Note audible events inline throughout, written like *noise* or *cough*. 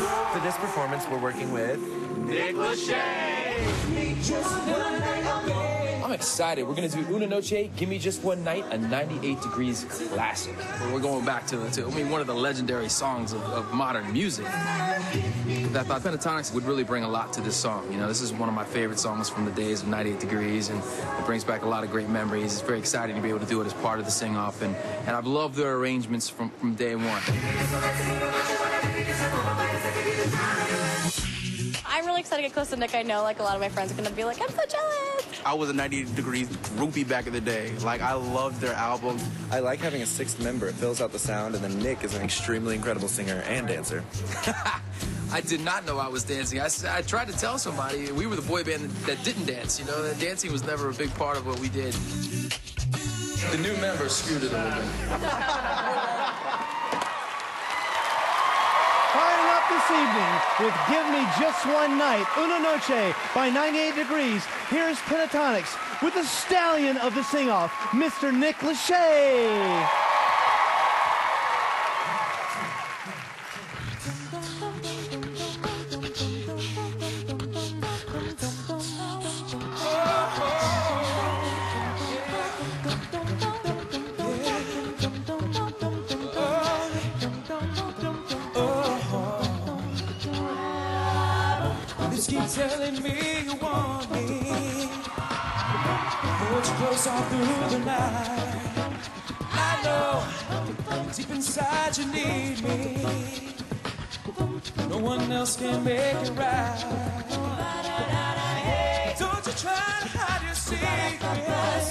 For this performance, we're working with Nick Lachey. I'm excited. We're gonna do Una Noche, Give Me Just One Night, a 98 degrees classic. We're going back to, to I mean, one of the legendary songs of, of modern music. That thought Pentatonix would really bring a lot to this song. You know, this is one of my favorite songs from the days of 98 Degrees, and it brings back a lot of great memories. It's very exciting to be able to do it as part of the sing-off, and, and I've loved their arrangements from, from day one. I'm really excited to get close to Nick. I know like a lot of my friends are gonna be like, I'm so jealous. I was a 98 Degrees groupie back in the day. Like, I loved their album. I like having a sixth member. It fills out the sound, and then Nick is an extremely incredible singer and dancer. *laughs* I did not know I was dancing. I, I tried to tell somebody we were the boy band that didn't dance. You know, that dancing was never a big part of what we did. The new member screwed it a little bit. *laughs* evening with Give Me Just One Night, Una Noche by 98 Degrees. Here's Pentatonix with the stallion of the sing-off, Mr. Nick Lachey. You want me. Hold you close all through the night. I know deep inside you need me. No one else can make it right. Don't you try to hide your secrets.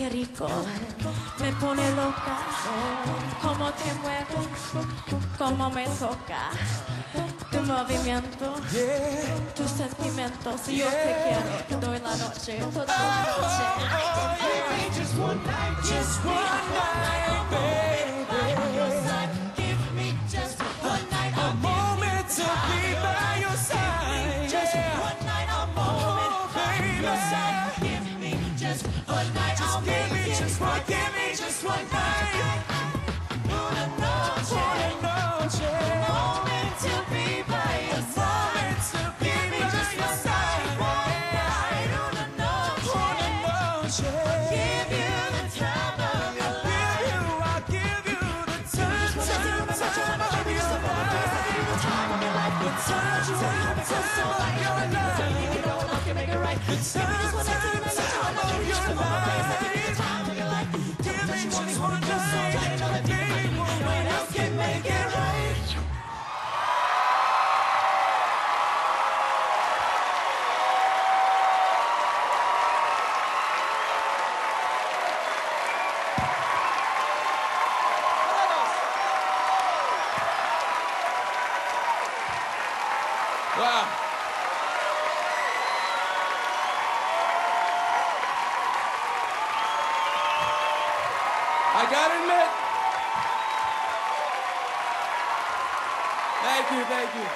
qué rico. Me pone loca. Cómo te cómo me toca. Tu movimiento, tus sentimientos. Yo te quiero, doy la noche, toda la noche. Give me just one night, just one night, baby. Give me just one night, A moment to be by your side. just yeah. one night, a moment Oh, by your side. One, give me just one night. Una noche, Una noche. moment to be by your A side. moment to be Give me by just your one side. night, one night, una noche. Una noche. Give you the time of your life. Give you, I'll give you the time, time, time of your life. The time, time, time of your life. The time, time, time of your life. Wow. I gotta admit. Thank you, thank you.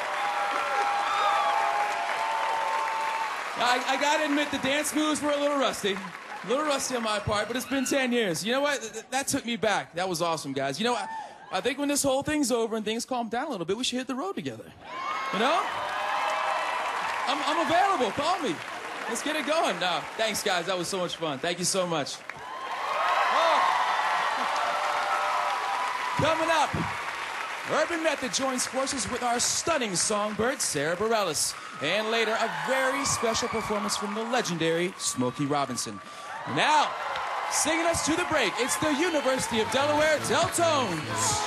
I, I gotta admit the dance moves were a little rusty. A little rusty on my part, but it's been 10 years. You know what? Th- that took me back. That was awesome, guys. You know, I, I think when this whole thing's over and things calm down a little bit, we should hit the road together. You know? I'm, I'm available. Call me. Let's get it going. No, thanks, guys. That was so much fun. Thank you so much. Oh. Coming up, Urban Method joins forces with our stunning songbird, Sara Bareilles. And later, a very special performance from the legendary Smokey Robinson. Now, Singing us to the break, it's the University of Delaware Deltones.